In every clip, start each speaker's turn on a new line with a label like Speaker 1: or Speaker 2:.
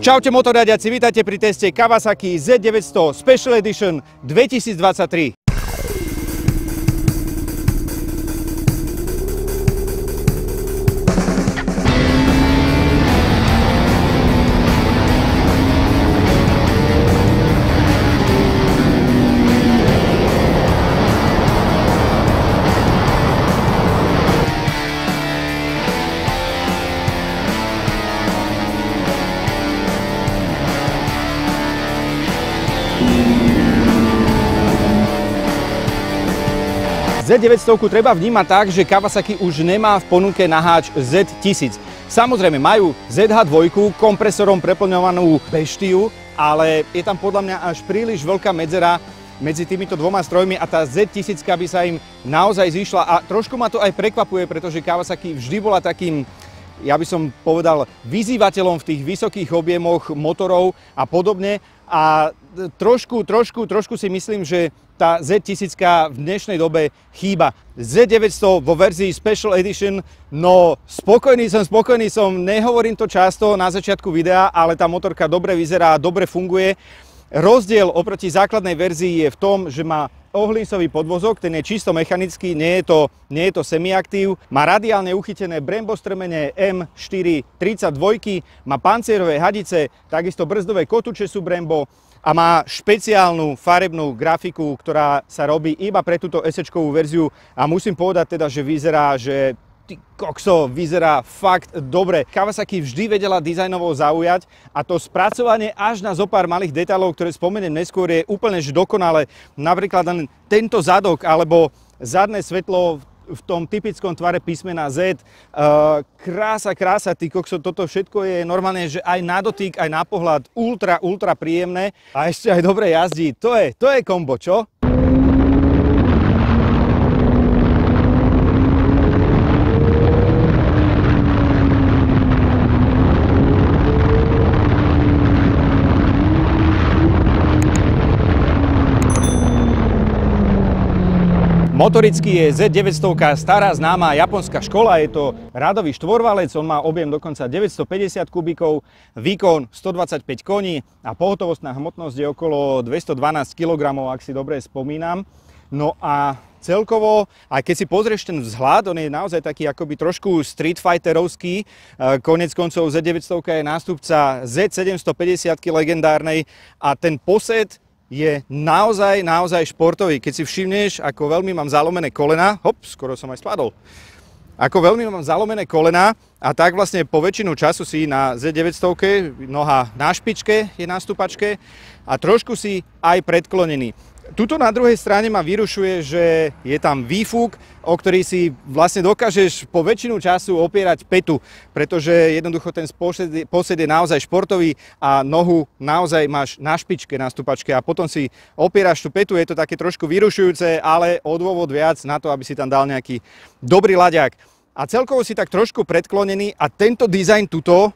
Speaker 1: Čaute motoradiaci, vítajte pri teste Kawasaki Z900 Special Edition 2023. Z900 treba vnímať tak, že Kawasaki už nemá v ponuke naháč Z1000. Samozrejme majú ZH2 kompresorom preplňovanú beštiu, ale je tam podľa mňa až príliš veľká medzera medzi týmito dvoma strojmi a tá Z1000 by sa im naozaj zišla a trošku ma to aj prekvapuje, pretože Kawasaki vždy bola takým ja by som povedal, vyzývateľom v tých vysokých objemoch motorov a podobne. A trošku, trošku, trošku si myslím, že tá Z1000 v dnešnej dobe chýba. Z900 vo verzii Special Edition, no spokojný som, spokojný som, nehovorím to často na začiatku videa, ale tá motorka dobre vyzerá, dobre funguje. Rozdiel oproti základnej verzii je v tom, že má ohlísový podvozok, ten je čisto mechanický, nie je to, nie je to semiaktív. Má radiálne uchytené Brembo strmene M432, má pancierové hadice, takisto brzdové kotúče sú Brembo a má špeciálnu farebnú grafiku, ktorá sa robí iba pre túto SEčkovú verziu a musím povedať teda, že vyzerá, že ty kokso, vyzerá fakt dobre. Kawasaki vždy vedela dizajnovo zaujať a to spracovanie až na zopár malých detailov, ktoré spomeniem neskôr, je úplne dokonale. Napríklad len tento zadok alebo zadné svetlo tom typickom tvare písmena Z. Uh, krása, krása, ty kokso, toto všetko je normálne, že aj na dotyk, aj na pohľad ultra, ultra príjemné a ešte aj dobre jazdí. To je, to je kombo, čo? Motoricky je Z900 stará známa japonská škola, je to radový štvorvalec, on má objem dokonca 950 kubíkov, výkon 125 koní a pohotovostná hmotnosť je okolo 212 kg, ak si dobre spomínam. No a celkovo, aj keď si pozrieš ten vzhľad, on je naozaj taký akoby trošku street fighterovský. Konec koncov Z900 je nástupca Z750 legendárnej a ten posed je naozaj, naozaj športový. Keď si všimneš, ako veľmi mám zalomené kolena, hop, skoro som aj spadol, ako veľmi mám zalomené kolena a tak vlastne po väčšinu času si na Z900 noha na špičke je na stupačke a trošku si aj predklonený. Tuto na druhej strane ma vyrušuje, že je tam výfuk, o ktorý si vlastne dokážeš po väčšinu času opierať petu, pretože jednoducho ten posed je naozaj športový a nohu naozaj máš na špičke, na stupačke a potom si opieraš tú petu, je to také trošku vyrušujúce, ale o dôvod viac na to, aby si tam dal nejaký dobrý laďák. A celkovo si tak trošku predklonený a tento dizajn tuto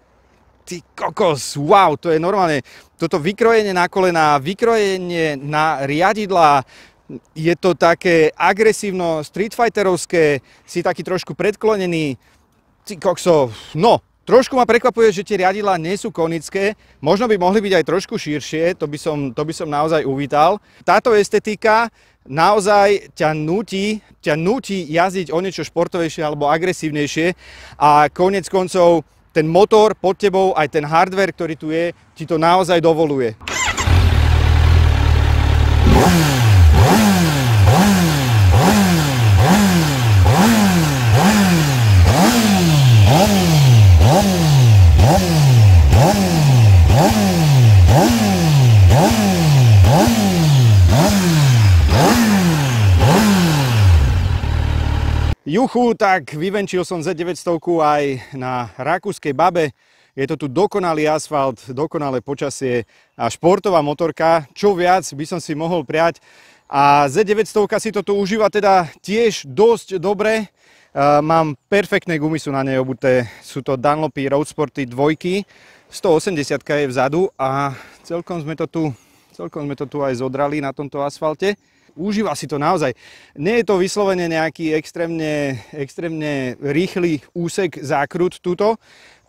Speaker 1: ty kokos, wow, to je normálne, toto vykrojenie na kolena, vykrojenie na riadidla, je to také agresívno streetfighterovské, si taký trošku predklonený, ty kokso, no, Trošku ma prekvapuje, že tie riadidlá nie sú konické, možno by mohli byť aj trošku širšie, to by som, to by som naozaj uvítal. Táto estetika naozaj ťa nutí, ťa nutí jazdiť o niečo športovejšie alebo agresívnejšie. A konec koncov ten motor pod tebou, aj ten hardware, ktorý tu je, ti to naozaj dovoluje. Juchu, tak vyvenčil som Z900 aj na Rakúskej Babe. Je to tu dokonalý asfalt, dokonalé počasie a športová motorka. Čo viac by som si mohol priať. A Z900 si to tu užíva teda tiež dosť dobre. Mám perfektné gumy sú na nej obuté. Sú to Dunlopy Road Sporty dvojky. 180 je vzadu a celkom sme to tu, celkom sme to tu aj zodrali na tomto asfalte užíva si to naozaj. Nie je to vyslovene nejaký extrémne, extrémne rýchly úsek zákrut túto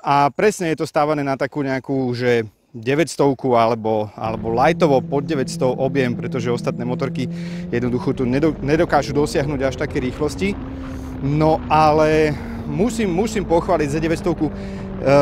Speaker 1: a presne je to stávané na takú nejakú, že 900 alebo, alebo lightovo pod 900 objem, pretože ostatné motorky jednoducho tu nedokážu dosiahnuť až také rýchlosti. No ale musím, musím pochváliť za 900 eh,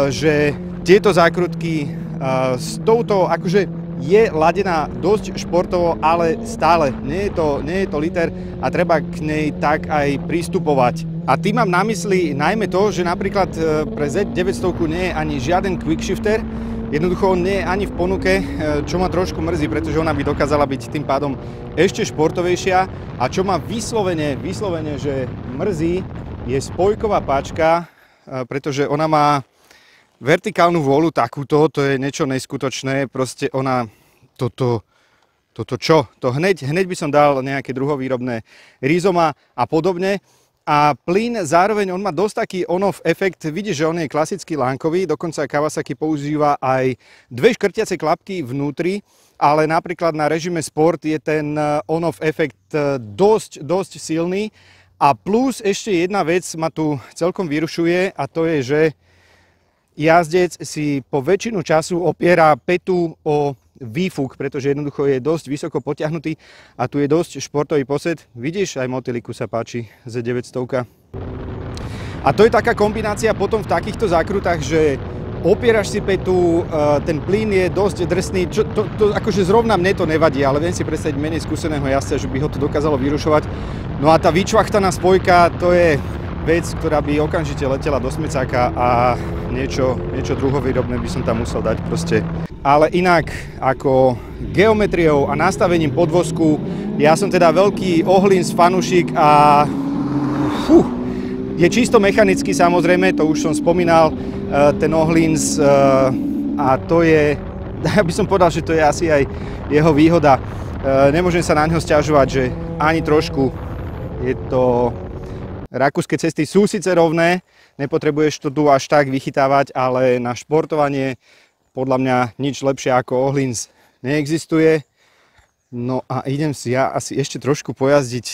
Speaker 1: že tieto zákrutky eh, s touto, akože je ladená dosť športovo, ale stále nie je to, nie je to liter a treba k nej tak aj pristupovať. A tým mám na mysli najmä to, že napríklad eh, pre Z900 nie je ani žiaden quickshifter, Jednoducho on nie je ani v ponuke, e, čo ma trošku mrzí, pretože ona by dokázala byť tým pádom ešte športovejšia. A čo ma vyslovene, vyslovene, že mrzí, je spojková páčka, e, pretože ona má vertikálnu vôľu takúto, to je niečo neskutočné, proste ona toto, toto čo? To hneď, hneď by som dal nejaké druhovýrobné rizoma a podobne. A plyn zároveň, on má dosť taký on-off efekt. Vidíš, že on je klasický lánkový, dokonca Kawasaki používa aj dve škrtiace klapky vnútri, ale napríklad na režime Sport je ten eh, on-off efekt eh, dosť, dosť silný. A plus ešte jedna vec ma tu celkom vyrušuje a to je, že jazdec si po väčšinu času opiera petu o výfuk, pretože jednoducho je dosť vysoko potiahnutý a tu je dosť športový posed. Vidíš, aj motiliku sa páči Z900. A to je taká kombinácia potom v takýchto zákrutách, že opieraš si petu, e, ten plyn je dosť drsný, čo, to, to, akože zrovna mne to nevadí, ale viem si predstaviť menej skúseného jazdca, že by ho to dokázalo vyrušovať. No a tá vyčvachtaná spojka, to je vec, ktorá by okamžite letela do smecáka a niečo, niečo druhovýrobné by som tam musel dať proste ale inak ako geometriou a nastavením podvozku, ja som teda veľký Ohlins fanúšik a fú, je čisto mechanicky samozrejme, to už som spomínal, e, ten Ohlins e, a to je, ja by som povedal, že to je asi aj jeho výhoda. E, nemôžem sa na neho stiažovať, že ani trošku je to Rakúske cesty sú síce rovné, nepotrebuješ to tu až tak vychytávať, ale na športovanie podľa mňa nič lepšie ako Ohlins neexistuje. No a idem si ja asi ešte trošku pojazdiť.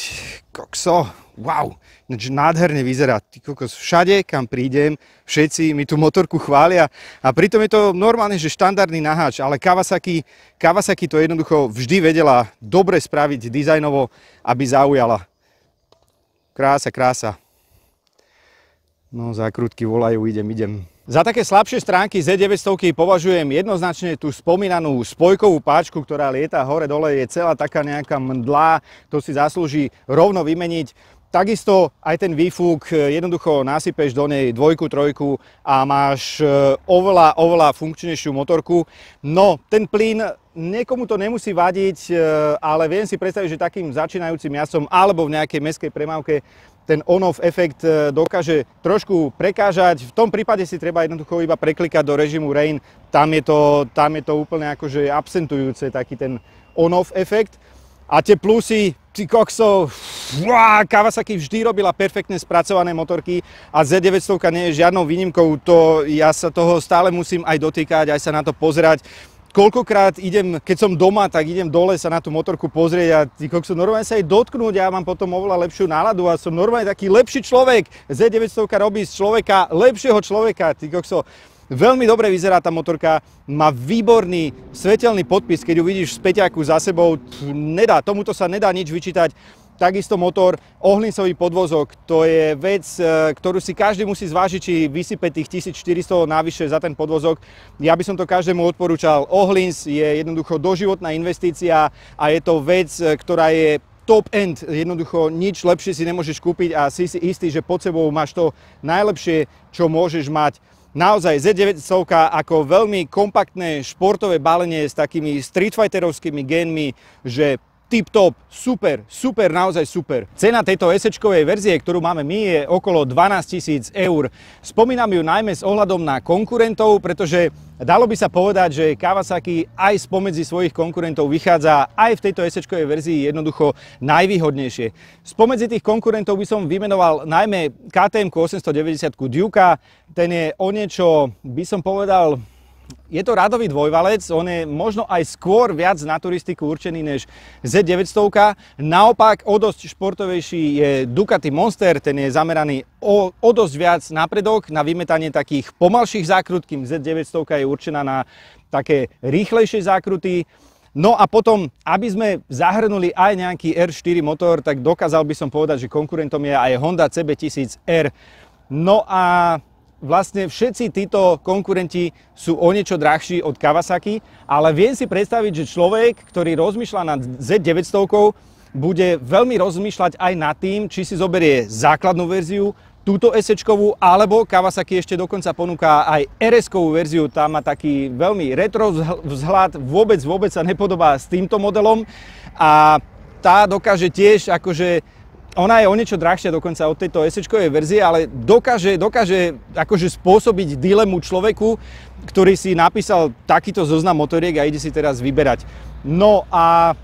Speaker 1: Kokso, wow, nádherne vyzerá. Ty kokos, všade, kam prídem, všetci mi tú motorku chvália a pritom je to normálne, že štandardný naháč, ale Kawasaki, Kawasaki to jednoducho vždy vedela dobre spraviť dizajnovo, aby zaujala. Krása, krása. No, zákrutky volajú, idem, idem. Za také slabšie stránky Z900 považujem jednoznačne tú spomínanú spojkovú páčku, ktorá lieta hore-dole, je celá taká nejaká mdlá, to si zaslúži rovno vymeniť. Takisto aj ten výfuk, jednoducho nasypeš do nej dvojku, trojku a máš e, oveľa, oveľa funkčnejšiu motorku. No, ten plyn, niekomu to nemusí vadiť, e, ale viem si predstaviť, že takým začínajúcim jasom alebo v nejakej meskej premávke ten on-off efekt e, dokáže trošku prekážať. V tom prípade si treba jednoducho iba preklikať do režimu Rain. Tam je to, tam je to úplne akože absentujúce, taký ten on-off efekt. A tie plusy, ty kokso, Kawasaki vždy robila perfektne spracované motorky a Z900 nie je žiadnou výnimkou, to ja sa toho stále musím aj dotýkať, aj sa na to pozerať koľkokrát idem, keď som doma, tak idem dole sa na tú motorku pozrieť a ty kokso, normálne sa jej dotknúť a ja mám potom oveľa lepšiu náladu a som normálne taký lepší človek. Z900 robí z človeka lepšieho človeka, ty kokso. Veľmi dobre vyzerá tá motorka, má výborný svetelný podpis, keď ju vidíš z peťaku za sebou, nedá, tomuto sa nedá nič vyčítať. Takisto motor, ohlinsový podvozok, to je vec, e, ktorú si každý musí zvážiť, či vysype tých 1400 navyše za ten podvozok. Ja by som to každému odporúčal. Ohlins je jednoducho doživotná investícia a je to vec, e, ktorá je top end, jednoducho nič lepšie si nemôžeš kúpiť a si si istý, že pod sebou máš to najlepšie, čo môžeš mať. Naozaj Z900 ako veľmi kompaktné športové balenie s takými streetfighterovskými genmi, že tip-top, super, super, naozaj super. Cena tejto esečkovej verzie, ktorú máme my, je okolo 12 tisíc eur. Spomínam ju najmä s ohľadom na konkurentov, pretože dalo by sa povedať, že Kawasaki aj spomedzi svojich konkurentov vychádza aj v tejto esečkovej verzii jednoducho najvýhodnejšie. Spomedzi tých konkurentov by som vymenoval najmä KTM 890 Duke, ten je o niečo, by som povedal, je to radový dvojvalec, on je možno aj skôr viac na turistiku určený než Z900. Naopak o dosť športovejší je Ducati Monster, ten je zameraný o, o dosť viac napredok, na vymetanie takých pomalších zákrut, kým Z900 je určená na také rýchlejšie zákruty. No a potom, aby sme zahrnuli aj nejaký R4 motor, tak dokázal by som povedať, že konkurentom je aj Honda CB1000R. No a vlastne všetci títo konkurenti sú o niečo drahší od Kawasaki, ale viem si predstaviť, že človek, ktorý rozmýšľa nad Z900, bude veľmi rozmýšľať aj nad tým, či si zoberie základnú verziu, túto SEčkovú, alebo Kawasaki ešte dokonca ponúka aj RS-kovú verziu, tá má taký veľmi retro vzhľad, vôbec, vôbec sa nepodobá s týmto modelom. A tá dokáže tiež akože ona je o niečo drahšia dokonca od tejto SEčkovej verzie, ale dokáže, dokáže akože spôsobiť dilemu človeku, ktorý si napísal takýto zoznam motoriek a ide si teraz vyberať. No a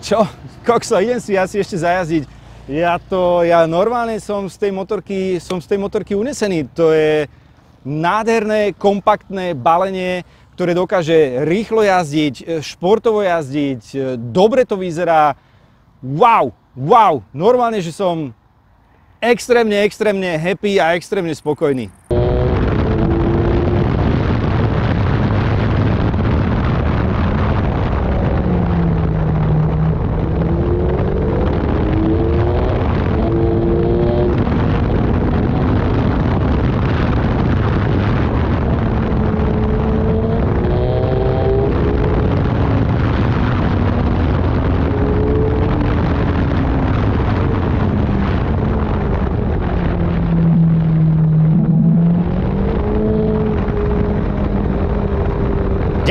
Speaker 1: čo? Kokso, idem si asi ešte zajazdiť ja to, ja normálne som z tej motorky, som z tej motorky unesený. To je nádherné, kompaktné balenie, ktoré dokáže rýchlo jazdiť, športovo jazdiť, dobre to vyzerá. Wow, wow, normálne, že som extrémne, extrémne happy a extrémne spokojný.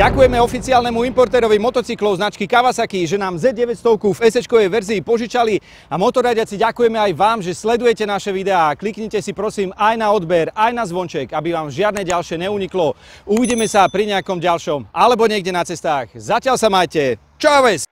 Speaker 1: Ďakujeme oficiálnemu importérovi motocyklov značky Kawasaki, že nám Z900 v SEčkovej verzii požičali a motoradiaci ďakujeme aj vám, že sledujete naše videá. Kliknite si prosím aj na odber, aj na zvonček, aby vám žiadne ďalšie neuniklo. Uvidíme sa pri nejakom ďalšom alebo niekde na cestách. Zatiaľ sa majte. Čau!